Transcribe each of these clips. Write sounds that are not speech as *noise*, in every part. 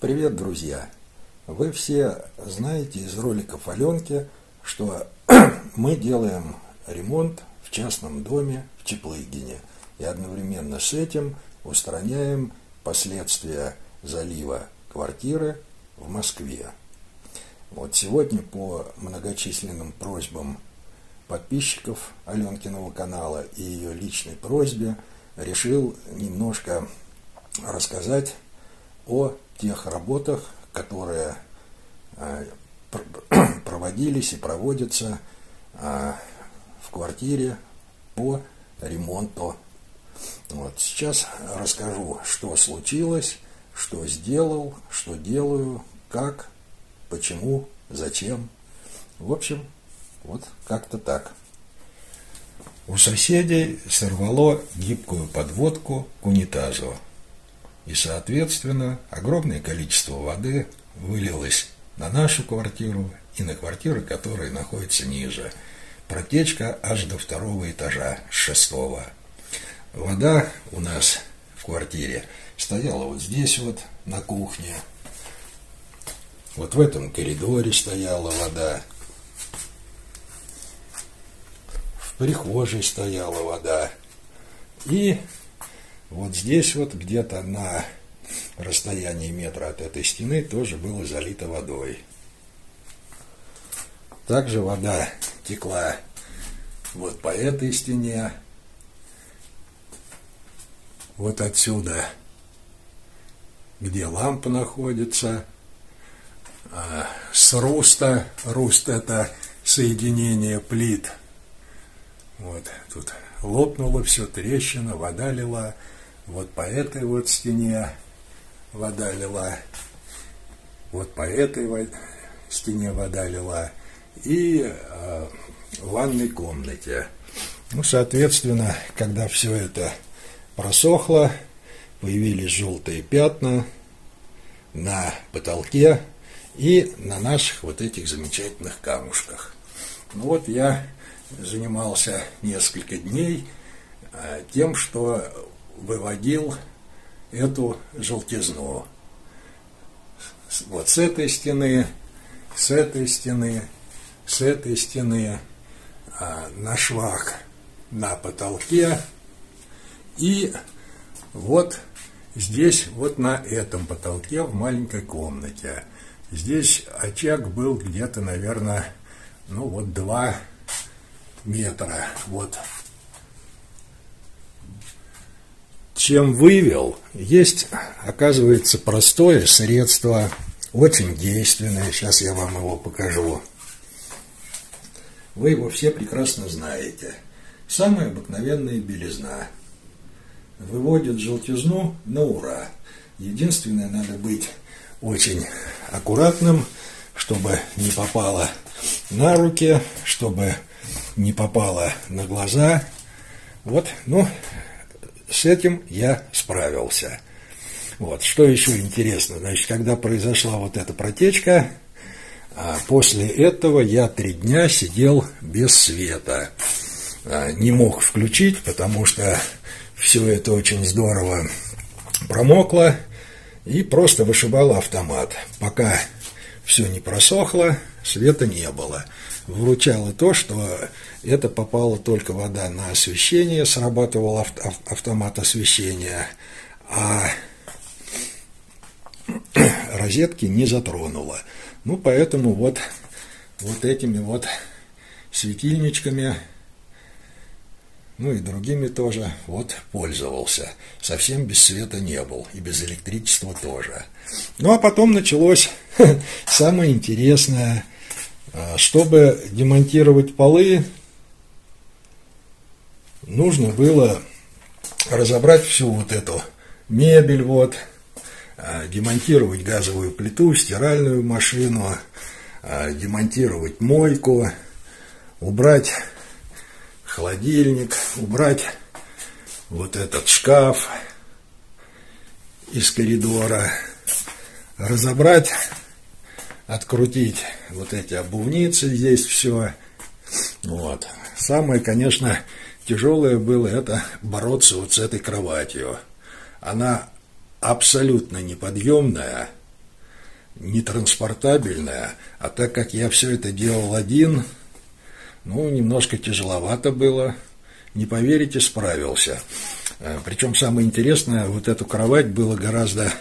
Привет, друзья! Вы все знаете из роликов Аленки, что *clears throat* мы делаем ремонт в частном доме в Чеплыгине и одновременно с этим устраняем последствия залива квартиры в Москве. Вот сегодня по многочисленным просьбам подписчиков Аленкиного канала и ее личной просьбе решил немножко рассказать о тех работах, которые э, *clears throat* проводились и проводятся э, в квартире по ремонту. Вот сейчас расскажу, что случилось, что сделал, что делаю, как, почему, зачем. В общем, вот как-то так. У соседей сорвало гибкую подводку к унитазу. И, соответственно, огромное количество воды вылилось на нашу квартиру и на квартиры, которые находятся ниже. Протечка аж до второго этажа, шестого. Вода у нас в квартире стояла вот здесь вот, на кухне. Вот в этом коридоре стояла вода. В прихожей стояла вода. И вот здесь вот где-то на расстоянии метра от этой стены тоже было залито водой. Также вода текла вот по этой стене, вот отсюда, где лампа находится, а, с руста, руст это соединение плит. Вот тут лопнуло все, трещина, вода лила, вот по этой вот стене вода лила, вот по этой стене вода лила, и э, в ванной комнате. Ну, соответственно, когда все это просохло, появились желтые пятна на потолке и на наших вот этих замечательных камушках. Ну вот я занимался несколько дней э, тем, что выводил эту желтизну. Вот с этой стены, с этой стены, с этой стены, а, на швах на потолке и вот здесь, вот на этом потолке в маленькой комнате. Здесь очаг был где-то, наверное, ну вот два метра. Вот чем вывел, есть, оказывается, простое средство, очень действенное. Сейчас я вам его покажу. Вы его все прекрасно знаете. Самая обыкновенная белизна. Выводит желтизну на ура. Единственное, надо быть очень аккуратным, чтобы не попало на руки, чтобы не попало на глаза. Вот, ну, с этим я справился. Вот. Что еще интересно, значит, когда произошла вот эта протечка, а, после этого я три дня сидел без света. А, не мог включить, потому что все это очень здорово промокло, и просто вышибал автомат. Пока все не просохло, света не было. Выручало то, что это попала только вода на освещение, срабатывал автомат освещения, а *clears throat* розетки не затронуло. Ну, поэтому вот, вот этими вот светильничками, ну и другими тоже, вот пользовался. Совсем без света не был, и без электричества тоже. Ну, а потом началось *laughs* самое интересное. А, чтобы демонтировать полы, нужно было разобрать всю вот эту мебель, вот, а, демонтировать газовую плиту, стиральную машину, а, демонтировать мойку, убрать холодильник, убрать вот этот шкаф из коридора, разобрать, открутить вот эти обувницы здесь все. Вот. Самое, конечно, тяжелое было это бороться вот с этой кроватью. Она абсолютно неподъемная, нетранспортабельная, а так как я все это делал один, ну, немножко тяжеловато было. Не поверите, справился. Э, Причем самое интересное, вот эту кровать было гораздо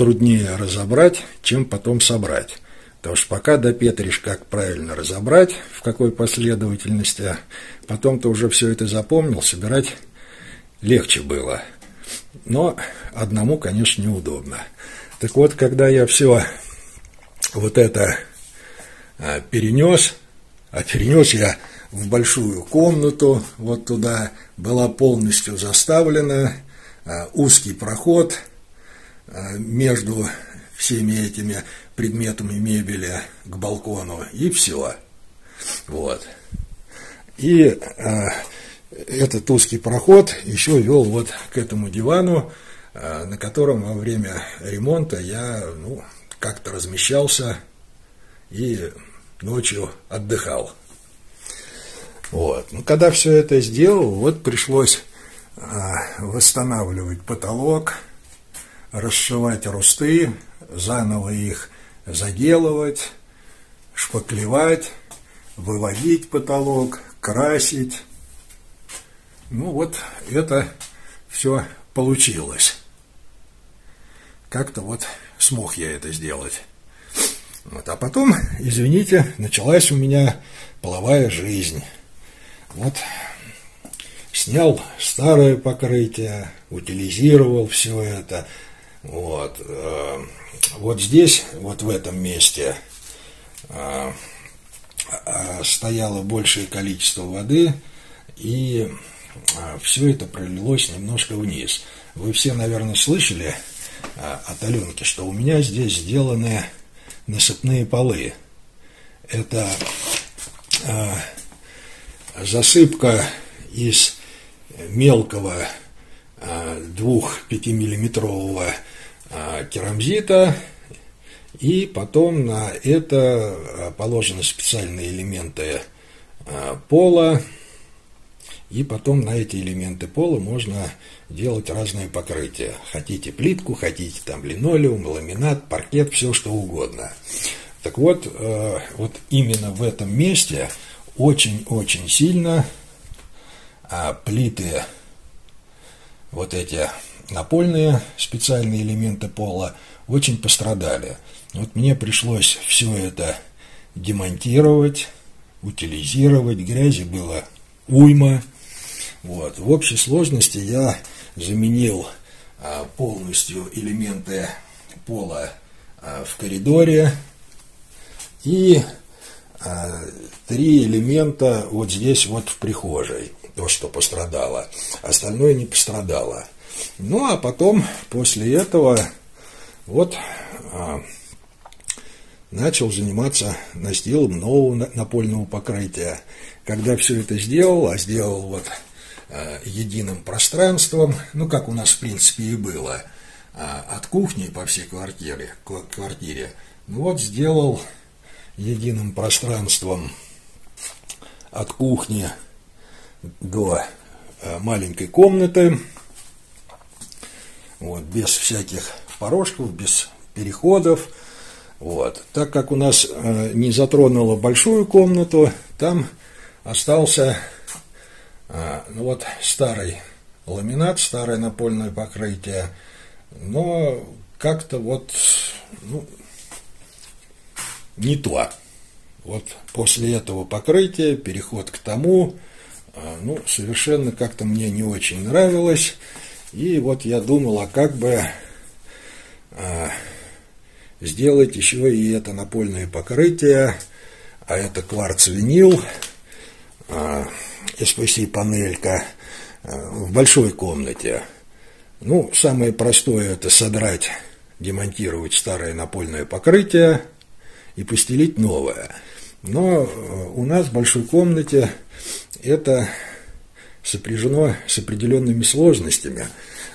труднее разобрать, чем потом собрать. Потому что пока допетришь, как правильно разобрать, в какой последовательности, потом ты уже все это запомнил, собирать легче было. Но одному, конечно, неудобно. Так вот, когда я все вот это а, перенес, а перенес я в большую комнату, вот туда была полностью заставлена, а, узкий проход а, между всеми этими предметами мебели к балкону, и все. Вот. И этот узкий проход еще вел вот к этому дивану, Э, на котором во время ремонта я ну, как-то размещался и ночью отдыхал. Вот. Ну, когда все это сделал, вот пришлось а, восстанавливать потолок, расшивать русты, заново их заделывать, шпаклевать, выводить потолок, красить. Ну вот это все получилось. Как-то вот смог я это сделать. Вот. А потом, извините, началась у меня половая жизнь. Вот снял старое покрытие, утилизировал все это. Вот, э, вот здесь, вот в этом месте э, э, стояло большее количество воды, и все это пролилось немножко вниз. Вы все, наверное, слышали от Аленки, что у меня здесь сделаны насыпные полы. Это засыпка из мелкого а, двух-пятимиллиметрового керамзита, и потом на это положены специальные элементы пола, и потом на эти элементы пола можно делать разные покрытия. Хотите плитку, хотите там линолеум, ламинат, паркет, все что угодно. Так вот, э, вот именно в этом месте очень-очень сильно а плиты, вот эти напольные специальные элементы пола, очень пострадали. Вот мне пришлось все это демонтировать, утилизировать, грязи было уйма. Вот. В общей сложности я заменил а, полностью элементы пола а, в коридоре и а, три элемента вот здесь вот в прихожей, то, что пострадало. Остальное не пострадало. Ну, а потом, после этого, вот а, начал заниматься настилом нового напольного покрытия. Когда все это сделал, а сделал вот Э, единым пространством, ну, как у нас, в принципе, и было, э, от кухни по всей квартире, квартире ну, вот сделал единым пространством от кухни до э, маленькой комнаты, вот, без всяких порожков, без переходов, вот. Так как у нас не затронуло большую комнату, там остался а, ну вот старый ламинат, старое напольное покрытие, но как-то вот, ну, не то. Вот после этого покрытия переход к тому, а, ну, совершенно как-то мне не очень нравилось. И вот я думал, а как бы а, сделать еще и это напольное покрытие, а это кварц-винил, а, SPC-панелька э, в большой комнате. Ну, самое простое это содрать, демонтировать старое напольное покрытие и постелить новое. Но э, у нас в большой комнате это сопряжено с определенными сложностями.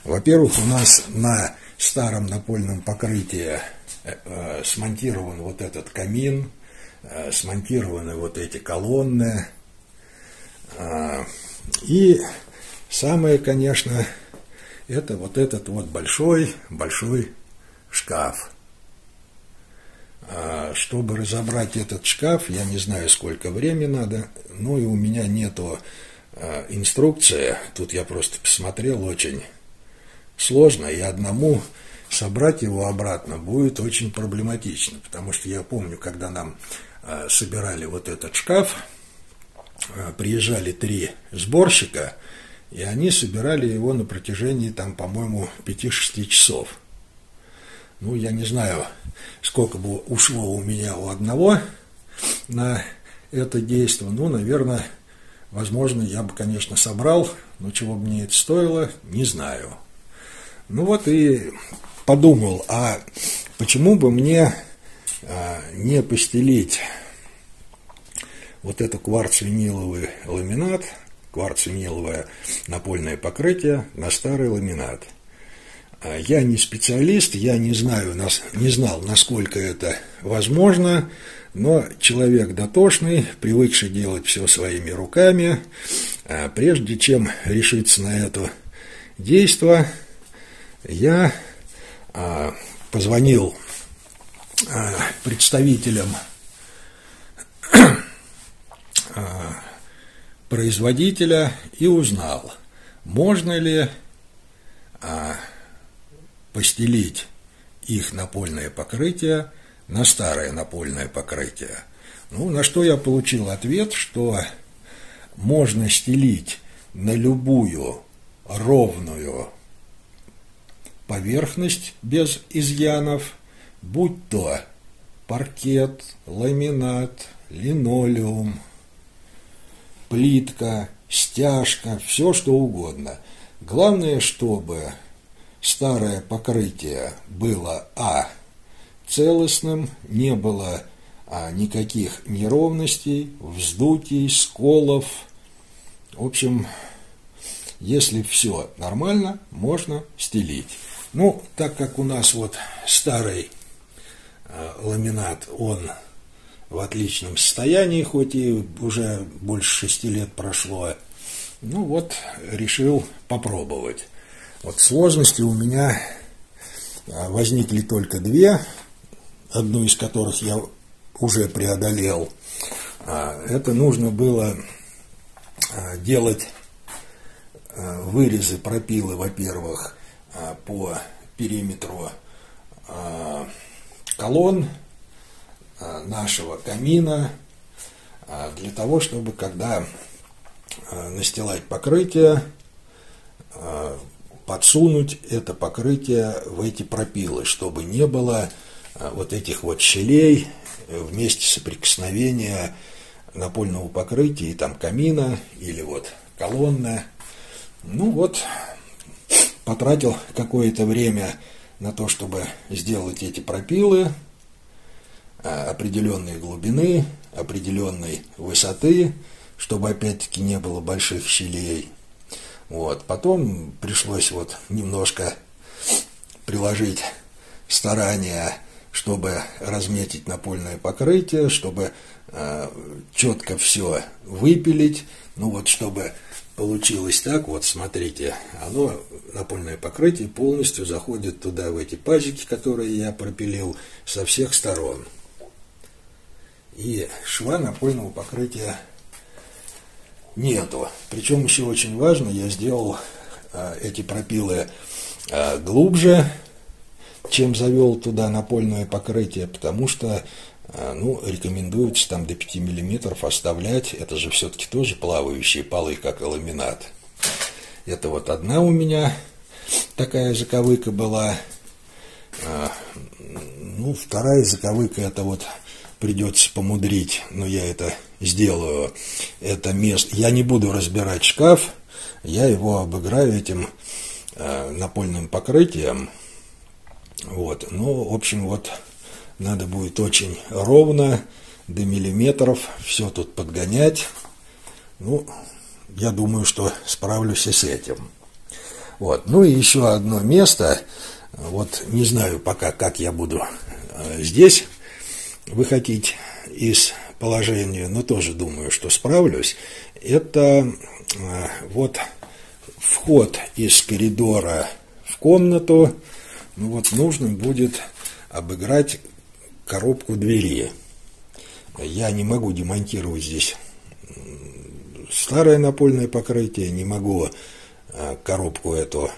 Во-первых, у нас на старом напольном покрытии э, смонтирован вот этот камин, смонтированы вот эти колонны, и самое, конечно, это вот этот вот большой-большой шкаф. Чтобы разобрать этот шкаф, я не знаю, сколько времени надо, ну и у меня нету а, инструкции, тут я просто посмотрел, очень сложно, и одному собрать его обратно будет очень проблематично, потому что я помню, когда нам а, собирали вот этот шкаф, приезжали три сборщика, и они собирали его на протяжении, там, по-моему, 5-6 часов – ну, я не знаю, сколько бы ушло у меня у одного на это действие. Ну, наверное, возможно, я бы, конечно, собрал, но чего бы мне это стоило, не знаю. Ну вот и подумал, а почему бы мне а, не постелить вот это кварц-виниловый ламинат, кварц-виниловое напольное покрытие на старый ламинат – я не специалист, я не знаю, не знал, насколько это возможно, но человек дотошный, привыкший делать все своими руками, а прежде чем решиться на это действие, я а, позвонил представителям производителя и узнал, можно ли постелить их напольное покрытие на старое напольное покрытие. Ну, на что я получил ответ, что можно стелить на любую ровную поверхность без изъянов, будь то паркет, ламинат, линолеум, плитка, стяжка, все что угодно. Главное, чтобы старое покрытие было А целостным, не было а, никаких неровностей, вздутий, сколов. В общем, если все нормально, можно стелить. Ну, так как у нас вот старый э, ламинат, он в отличном состоянии, хоть и уже больше шести лет прошло, ну вот решил попробовать. Вот сложности у меня а, возникли только две, одну из которых я уже преодолел. А, это нужно было а, делать вырезы пропилы, во-первых, по периметру колонн нашего камина, для того, чтобы когда настилать покрытие, подсунуть это покрытие в эти пропилы, чтобы не было а, вот этих вот щелей вместе соприкосновения напольного покрытия и там камина или вот колонна. Ну вот, потратил какое-то время на то, чтобы сделать эти пропилы а, определенной глубины, определенной высоты, чтобы опять-таки не было больших щелей. Вот. Потом пришлось вот немножко приложить старания, чтобы разметить напольное покрытие, чтобы э, четко все выпилить. Ну вот, чтобы получилось так, вот смотрите, оно, напольное покрытие полностью заходит туда, в эти пазики, которые я пропилил со всех сторон. И шва напольного покрытия нету. Причем еще очень важно, я сделал а, эти пропилы а, глубже, чем завел туда напольное покрытие, потому что а, ну, рекомендуется там до 5 миллиметров оставлять. Это же все-таки тоже плавающие полы, как и ламинат. Это вот одна у меня такая заковыка была. Ну, вторая заковыка это вот придется помудрить, но я это сделаю. Это место. Я не буду разбирать шкаф, я его обыграю этим э, напольным покрытием. Вот. Ну, в общем, вот надо будет очень ровно, до миллиметров, все тут подгонять. Ну, я думаю, что справлюсь и с этим. Вот. Ну и еще одно место. Вот не знаю пока, как я буду э, здесь выходить из положения, но тоже думаю, что справлюсь, это а, вот вход из коридора в комнату, ну вот нужно будет обыграть коробку двери. Я не могу демонтировать здесь старое напольное покрытие, не могу а, коробку эту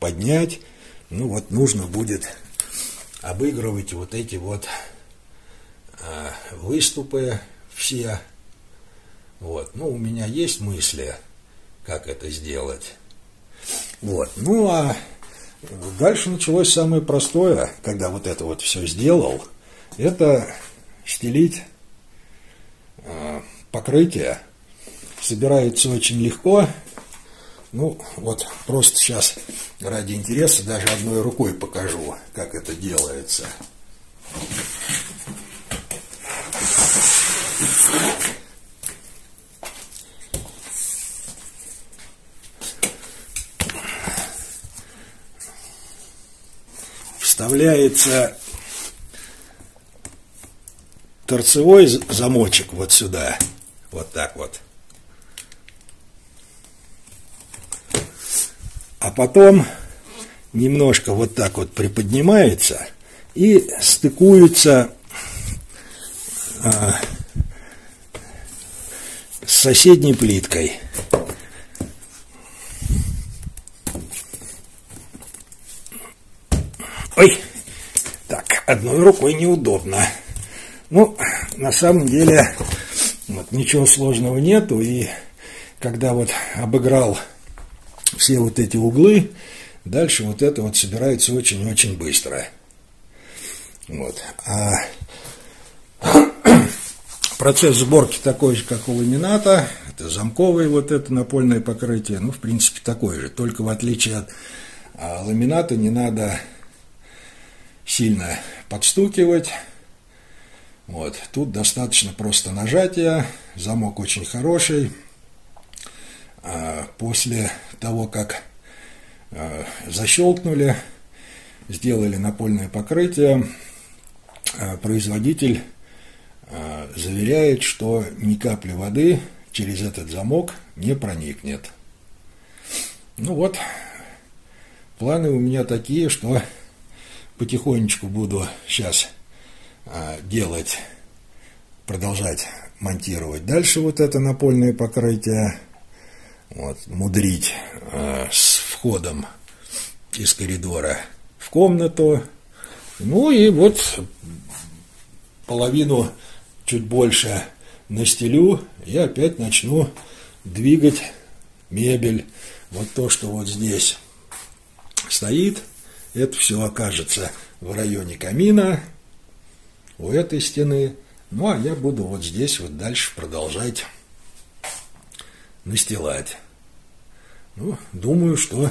поднять. Ну вот нужно будет обыгрывать вот эти вот выступы все. Вот. Ну, у меня есть мысли, как это сделать. Вот. Ну, а дальше началось самое простое, когда вот это вот все сделал, это стелить э, покрытие. Собирается очень легко. Ну, вот просто сейчас ради интереса даже одной рукой покажу, как это делается. Вставляется торцевой замочек вот сюда, вот так вот. А потом немножко вот так вот приподнимается и стыкуется а, с соседней плиткой. Ой, так, одной рукой неудобно. Ну, на самом деле, вот, ничего сложного нету. И когда вот обыграл все вот эти углы, дальше вот это вот собирается очень-очень быстро. Вот. А *coughs* процесс сборки такой же, как у ламината. Это замковое вот это напольное покрытие. Ну, в принципе, такое же. Только в отличие от а, ламината не надо сильно подстукивать. Вот. Тут достаточно просто нажатия, замок очень хороший. А после того, как а, защелкнули, сделали напольное покрытие, а, производитель заверяет, что ни капли воды через этот замок не проникнет. Ну вот, планы у меня такие, что потихонечку буду сейчас а, делать, продолжать монтировать дальше вот это напольное покрытие, вот, мудрить э, с входом из коридора в комнату. Ну и вот половину чуть больше настелю, я опять начну двигать мебель. Вот то, что вот здесь стоит, это все окажется в районе камина, у этой стены. Ну, а я буду вот здесь вот дальше продолжать настилать. Ну, думаю, что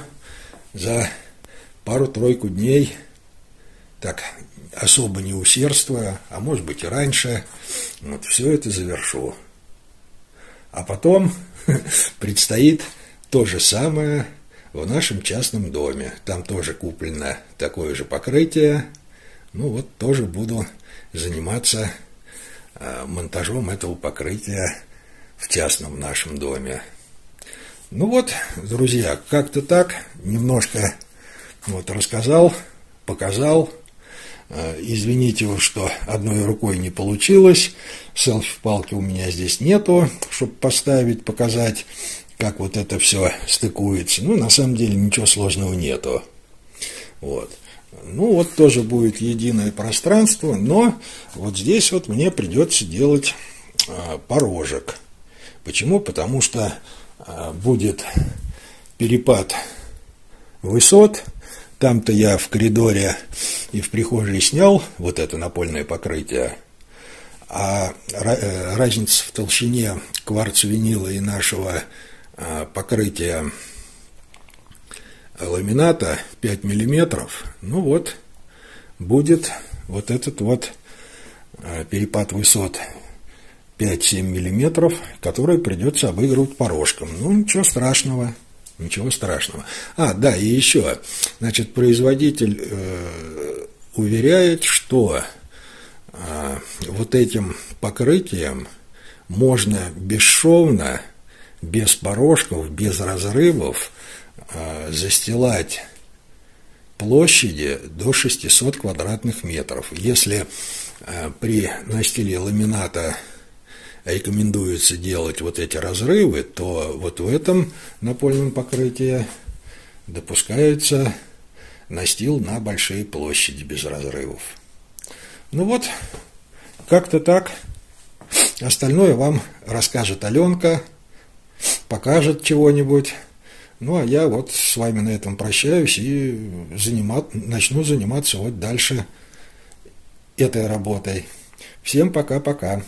за пару-тройку дней, так особо не усердствуя, а может быть и раньше, вот все это завершу. А потом *laughs* предстоит то же самое в нашем частном доме. Там тоже куплено такое же покрытие. Ну вот тоже буду заниматься э, монтажом этого покрытия в частном нашем доме. Ну вот, друзья, как-то так, немножко вот рассказал, показал. Э, извините, что одной рукой не получилось. Селфи-палки у меня здесь нету, чтобы поставить, показать, как вот это все стыкуется. Ну, на самом деле, ничего сложного нету. Вот. Ну, вот тоже будет единое пространство, но вот здесь вот мне придется делать а, порожек. Почему? Потому что а, будет перепад высот. Там-то я в коридоре и в прихожей снял вот это напольное покрытие. А э, разница в толщине кварц-винила и нашего а, покрытия ламината 5 миллиметров, ну вот, будет вот этот вот а, перепад высот 5-7 миллиметров, который придется обыгрывать порошком. Ну, ничего страшного, ничего страшного. А, да, и еще, значит, производитель э, уверяет, что э, вот этим покрытием можно бесшовно, без порошков, без разрывов э, застилать площади до 600 квадратных метров. Если э, при настиле ламината рекомендуется делать вот эти разрывы, то вот в этом напольном покрытии допускается настил на большие площади без разрывов. Ну вот, как-то так. Остальное вам расскажет Аленка, покажет чего-нибудь. Ну, а я вот с вами на этом прощаюсь и занимат, начну заниматься вот дальше этой работой. Всем пока-пока.